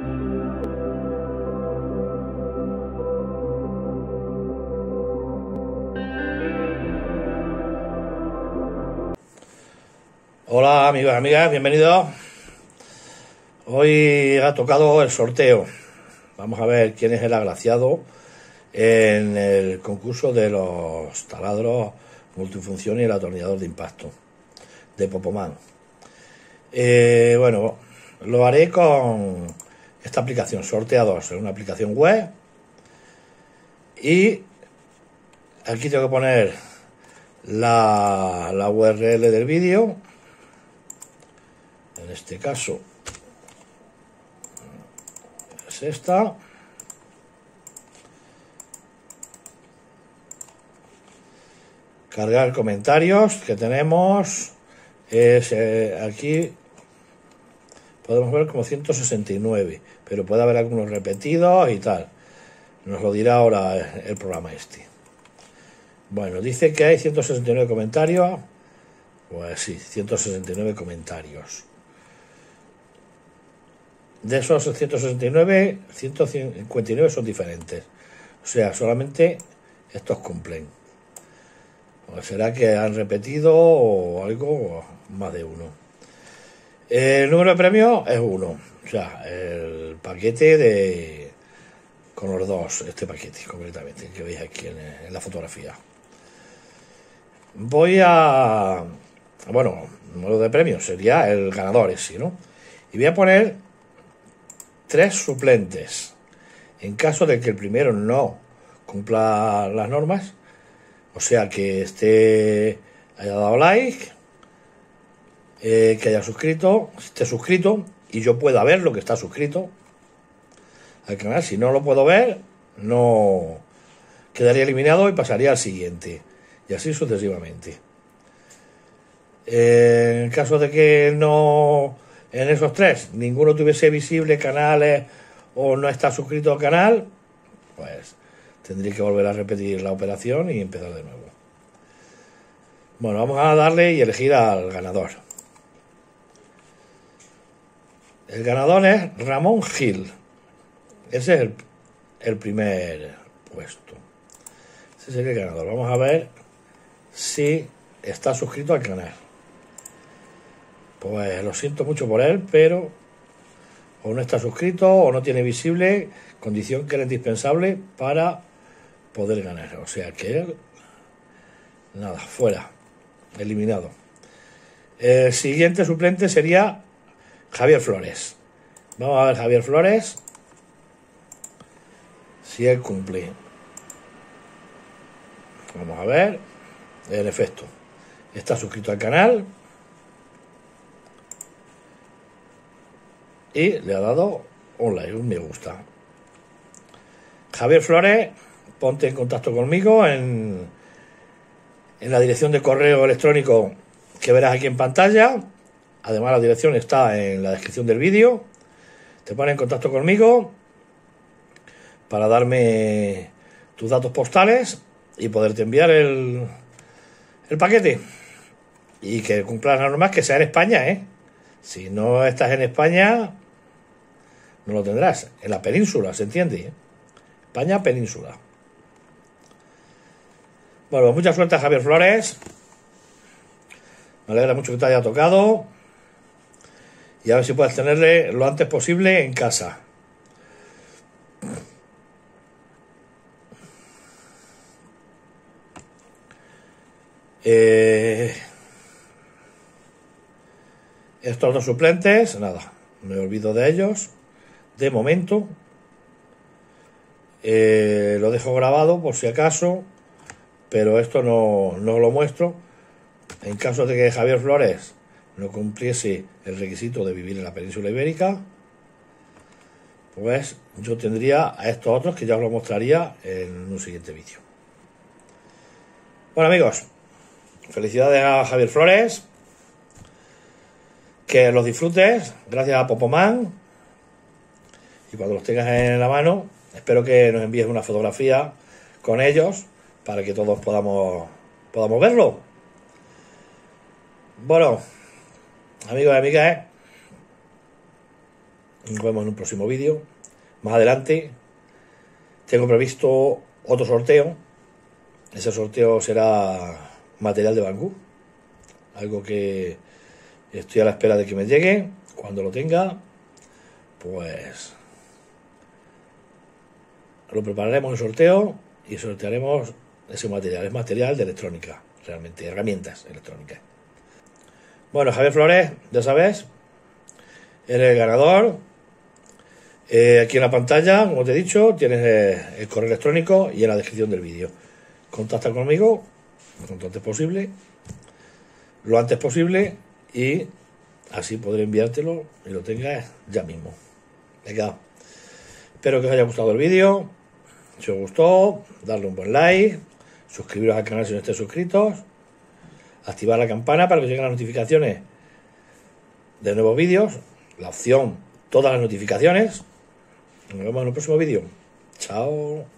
Hola amigos y amigas, bienvenidos. Hoy ha tocado el sorteo. Vamos a ver quién es el agraciado en el concurso de los taladros multifunción y el atornillador de impacto de Popoman. Eh, bueno, lo haré con esta aplicación, Sorteador, es una aplicación web. Y aquí tengo que poner la, la URL del vídeo en este caso es esta cargar comentarios que tenemos es eh, aquí podemos ver como 169 pero puede haber algunos repetidos y tal nos lo dirá ahora el programa este bueno dice que hay 169 comentarios pues sí 169 comentarios de esos 169, 159 son diferentes. O sea, solamente estos cumplen. O será que han repetido o algo, más de uno. El número de premios es uno. O sea, el paquete de. con los dos, este paquete concretamente, que veis aquí en, la fotografía. Voy a. Bueno, número de premios sería el ganador, sí, ¿no? Y voy a poner tres suplentes. En caso de que el primero no cumpla las normas, o sea que esté haya dado like, eh, que haya suscrito, esté suscrito y yo pueda ver lo que está suscrito al canal. Si no lo puedo ver, no quedaría eliminado y pasaría al siguiente. Y así sucesivamente. Eh, en caso de que no en esos tres ninguno tuviese visible canales o no está suscrito al canal, pues tendría que volver a repetir la operación y empezar de nuevo. Bueno, vamos a darle y elegir al ganador. El ganador es Ramón Gil. Ese es el, primer puesto. Ese sería el ganador. Vamos a ver si está suscrito al canal. Pues lo siento mucho por él, pero o no está suscrito o no tiene visible, condición que era indispensable para poder ganar. O sea que él, nada, fuera, eliminado. El siguiente suplente sería Javier Flores. Vamos a ver Javier Flores si él cumple. Vamos a ver. En efecto, está suscrito al canal. y le ha dado un like, un me gusta. Javier Flores, ponte en contacto conmigo en, en la dirección de correo electrónico que verás aquí en pantalla. Además, la dirección está en la descripción del vídeo. Te pones en contacto conmigo para darme tus datos postales y poderte enviar el, el paquete. Y que cumpla las normas que sea en España, ¿eh? Si no estás en España, no lo tendrás. En la península, ¿se entiende? España península. Bueno, pues mucha suerte Javier Flores. Me alegra mucho que te haya tocado. Y a ver si puedes tenerle lo antes posible en casa. Eh, estos dos suplentes, nada, me olvido de ellos de momento. Eh, lo dejo grabado por si acaso, pero esto no, no lo muestro. En caso de que Javier Flores no cumpliese el requisito de vivir en la península ibérica, pues yo tendría a estos otros que ya os lo mostraría en un siguiente vídeo. Bueno amigos, felicidades a Javier Flores, que los disfrutes, gracias a Popoman, y cuando los tengas en la mano, espero que nos envíes una fotografía con ellos para que todos podamos, podamos verlo. Bueno, amigos y amigas, Nos vemos en un próximo vídeo. Más adelante tengo previsto otro sorteo. Ese sorteo será material de Bangú. Algo que estoy a la espera de que me llegue. Cuando lo tenga, pues lo prepararemos el sorteo y sortearemos ese material. Es material de electrónica, realmente, herramientas electrónicas. Bueno, Javier Flores, ya sabes, eres el ganador. Eh, aquí en la pantalla, como te he dicho, tienes eh, el correo electrónico y en la descripción del vídeo. Contacta conmigo lo antes posible, lo antes posible y así podré enviártelo y lo tengas ya mismo. Venga, espero que os haya gustado el vídeo. Si os gustó, darle un buen like, suscribiros al canal si no estáis suscritos, activar la campana para que lleguen las notificaciones de nuevos vídeos, la opción todas las notificaciones. Nos vemos en el próximo vídeo. Chao.